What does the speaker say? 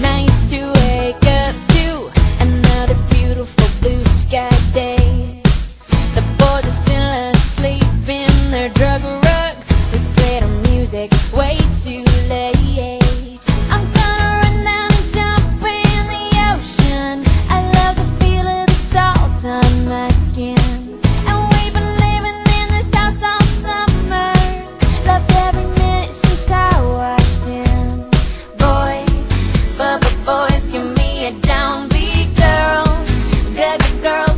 Nice to wake up to another beautiful blue sky day. The boys are still asleep in their drug rugs. We played our music way too late. I'm gonna run down and jump in the ocean. I love the feel of salt on my skin. get down, be girls, good girls.